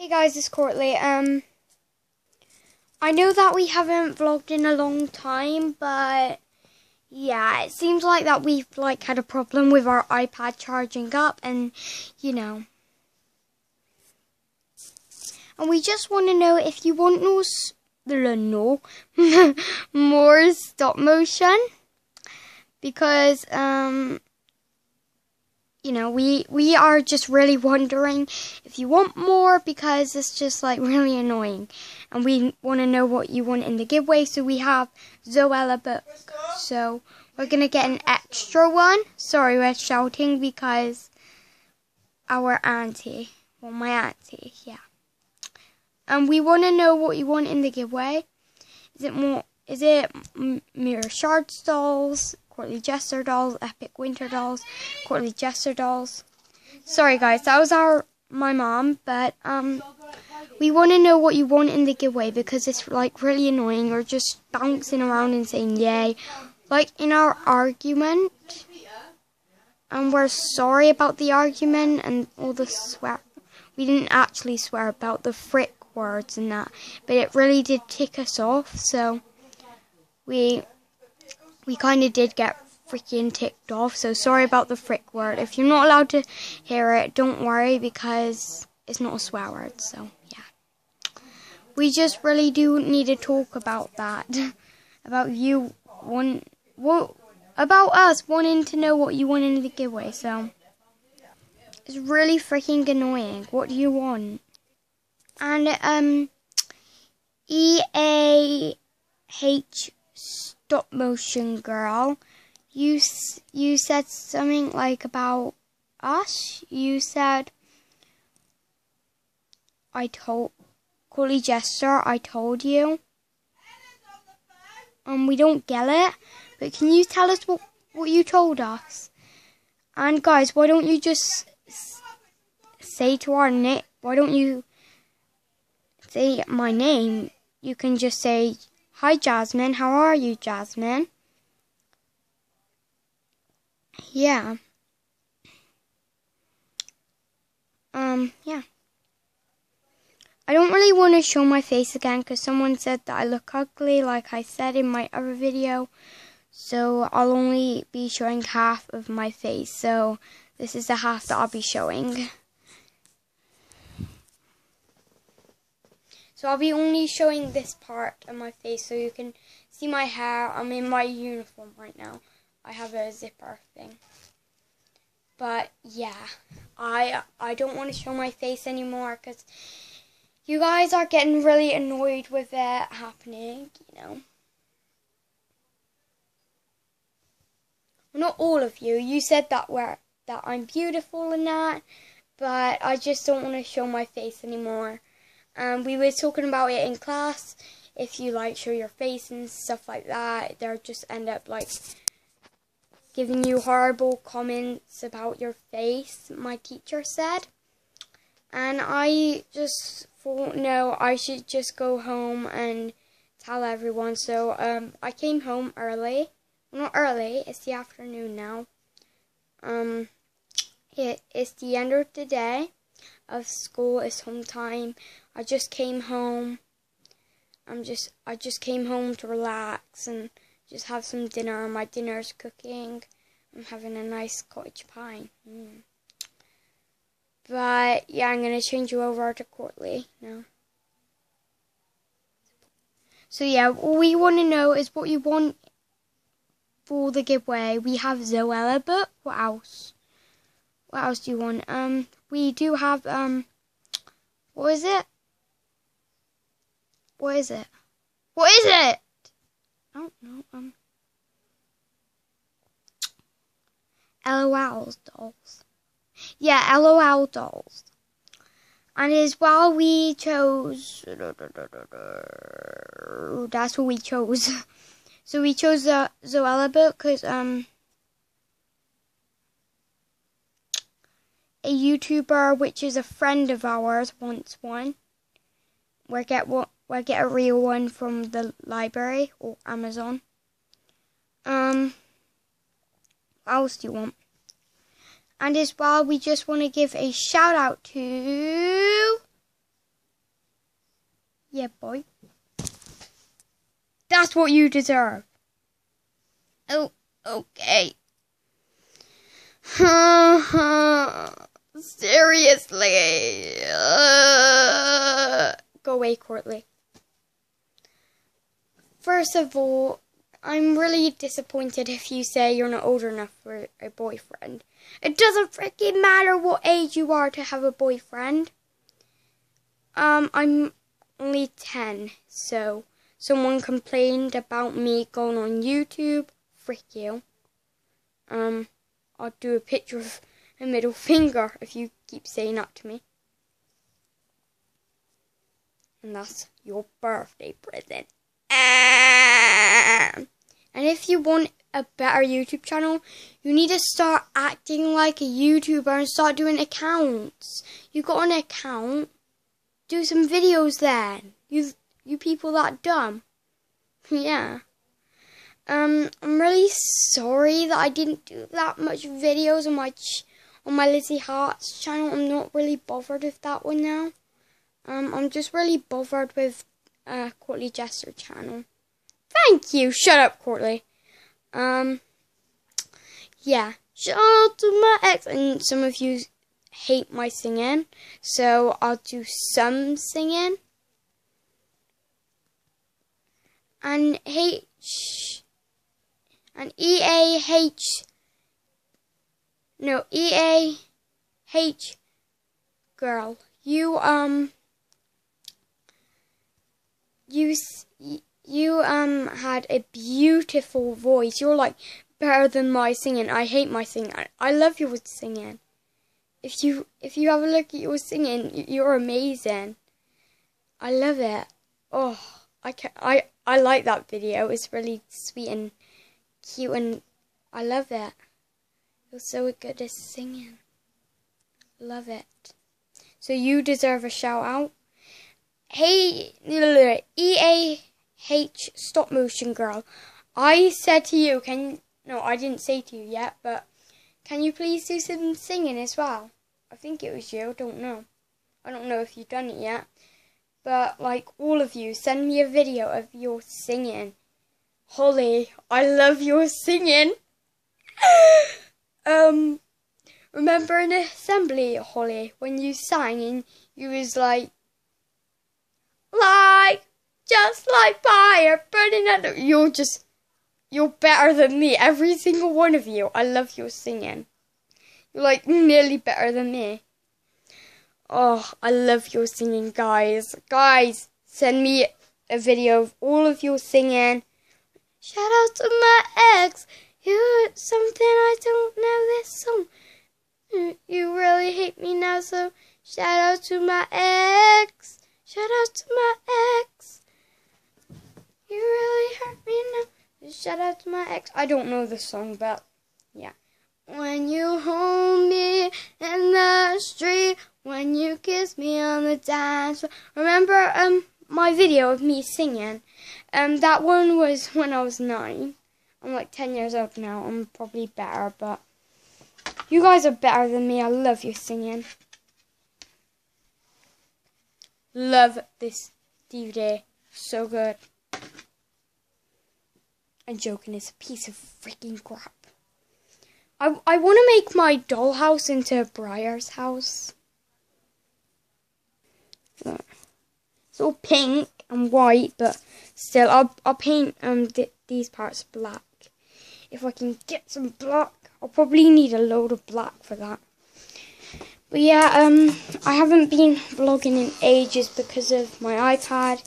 Hey guys, it's Courtly. Um, I know that we haven't vlogged in a long time, but yeah, it seems like that we've like had a problem with our iPad charging up, and you know, and we just want to know if you want no, no more stop motion because um you know, we we are just really wondering if you want more because it's just like really annoying, and we want to know what you want in the giveaway. So we have Zoella book, so we're gonna get an extra one. Sorry, we're shouting because our auntie, well, my auntie, yeah, and we want to know what you want in the giveaway. Is it more? Is it mirror shard stalls? Courtly Jester dolls, Epic Winter dolls, Courtly Jester dolls. Sorry guys, that was our my mom, but um we want to know what you want in the giveaway because it's like really annoying or just bouncing around and saying yay. Like in our argument, and we're sorry about the argument and all the swear. We didn't actually swear about the frick words and that, but it really did tick us off. So we we kind of did get freaking ticked off. So sorry about the frick word. If you're not allowed to hear it, don't worry because it's not a swear word. So yeah, we just really do need to talk about that, about you want what about us wanting to know what you want in the giveaway. So it's really freaking annoying. What do you want? And um, E A H stop motion girl, you you said something like about us. You said I told Courtly Jester, I told you. Um, we don't get it, but can you tell us what what you told us? And guys, why don't you just say to our name? Why don't you say my name? You can just say Hi, Jasmine. How are you, Jasmine? Yeah. Um, yeah. I don't really want to show my face again because someone said that I look ugly, like I said in my other video. So I'll only be showing half of my face. So this is the half that I'll be showing. So I'll be only showing this part of my face so you can see my hair. I'm in my uniform right now. I have a zipper thing. But yeah, I I don't want to show my face anymore because you guys are getting really annoyed with it happening, you know. Not all of you. You said that we're, that I'm beautiful and that, but I just don't want to show my face anymore. Um, we were talking about it in class. If you like show your face and stuff like that, they'll just end up like giving you horrible comments about your face, my teacher said. And I just thought, no, I should just go home and tell everyone. So um, I came home early. Well, not early, it's the afternoon now. Um, it, it's the end of the day of school. It's home time. I just came home. I'm just I just came home to relax and just have some dinner. My dinner's cooking. I'm having a nice cottage pie. Mm. But yeah, I'm gonna change you over to Courtly now. So yeah, all we want to know is what you want for the giveaway. We have Zoella book. What else? What else do you want? Um, we do have um, what is it? What is it? What is it? I don't know. Um, LOL dolls. Yeah, LOL dolls. And as well, we chose. That's what we chose. So we chose the Zoella book because um a YouTuber which is a friend of ours wants one. We'll get what we'll get a real one from the library or Amazon. Um what else do you want? And as well we just want to give a shout out to Yeah, boy. That's what you deserve. Oh, okay. Seriously. Uh, go away, Courtly. First of all, I'm really disappointed if you say you're not old enough for a boyfriend. It doesn't freaking matter what age you are to have a boyfriend. Um, I'm only 10, so someone complained about me going on YouTube. Frick you. Um, I'll do a picture of a middle finger if you keep saying that to me. And that's your birthday present. And if you want a better YouTube channel, you need to start acting like a YouTuber and start doing accounts. You got an account, do some videos then. You you people that dumb. yeah. Um, I'm really sorry that I didn't do that much videos on my on my Lizzie Hearts channel. I'm not really bothered with that one now. Um, I'm just really bothered with uh, Courtly Jester channel. Thank you. Shut up, Courtly. Um, yeah. Shout out to my ex. And some of you hate my singing, so I'll do some singing. And H and E A H no E A H girl. You um you you um had a beautiful voice. You're like better than my singing. I hate my singing. I love your singing. If you if you have a look at your singing, you're amazing. I love it. Oh, I can I I like that video. It's really sweet and cute, and I love it. You're so good at singing. Love it. So you deserve a shout out. Hey, E A H stop motion girl. I said to you, can no, I didn't say to you yet, but can you please do some singing as well? I think it was you. I don't know. I don't know if you've done it yet. But like all of you, send me a video of your singing. Holly, I love your singing. um, remember in assembly, Holly, when you sang and you was like, like, just like fire burning under. You're just, you're better than me. Every single one of you. I love your singing. You're like nearly better than me. Oh, I love your singing, guys. Guys, send me a video of all of your singing. Shout out to my ex. You something I don't know this song. You really hate me now, so shout out to my ex. Shout out to my ex. You really hurt me now. Shout out to my ex. I don't know the song, but yeah. When you hold me in the street, when you kiss me on the dance floor. Remember um my video of me singing? Um, that one was when I was nine. I'm like 10 years old now. I'm probably better, but you guys are better than me. I love your singing. Love this DVD. So good. I'm joking. It's a piece of freaking crap. I, I want to make my dollhouse into Briar's house. Look. It's all pink and white, but still, I'll, I'll paint um th these parts black. If I can get some black, I'll probably need a load of black for that. But yeah, um, I haven't been vlogging in ages because of my iPad.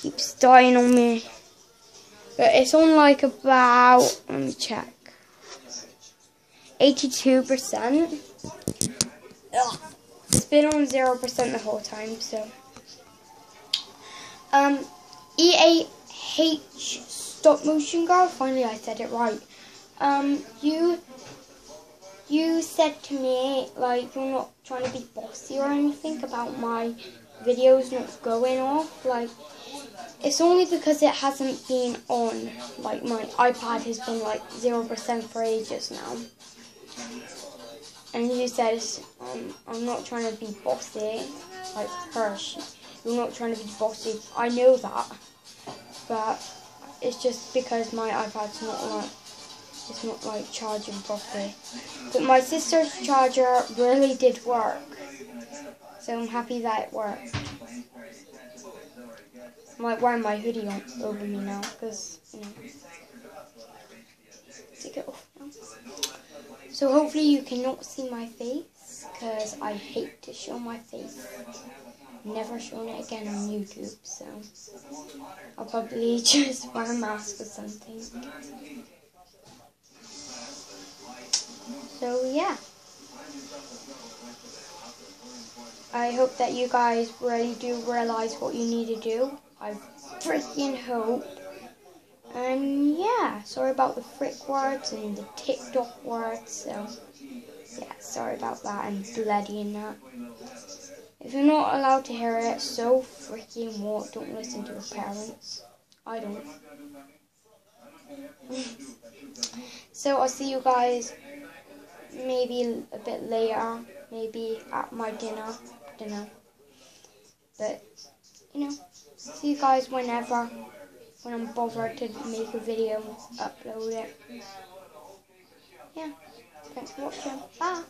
keeps dying on me. But it's on like about, let me check, 82%. Ugh. It's been on 0% the whole time, so. Um, E-A-H stop motion girl, finally I said it right. Um, you you said to me, like, you're not trying to be bossy or anything about my videos not going off. Like, it's only because it hasn't been on. Like, my iPad has been, like, 0% for ages now. And you said, um, I'm not trying to be bossy, like her. You're not trying to be bossy. I know that. But it's just because my iPad's not like it's not like charging properly. But my sister's charger really did work. So I'm happy that it worked. I'm like wearing my hoodie on over me now because you know take it off now. So hopefully you cannot see my face because I hate to show my face. Never shown it again on YouTube, so I'll probably just wear a mask or something. So yeah. I hope that you guys really do realize what you need to do. I freaking hope. And yeah, sorry about the frick words and the TikTok words. So yeah, sorry about that and bloody and that. If you're not allowed to hear it, so freaking what? Don't listen to your parents. I don't. so I'll see you guys maybe a bit later, maybe at my dinner. Know. But you know, see you guys whenever when I'm bothered to make a video upload it. Yeah. Thanks for watching. Bye.